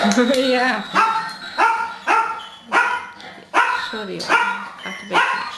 yeah. Surely activate.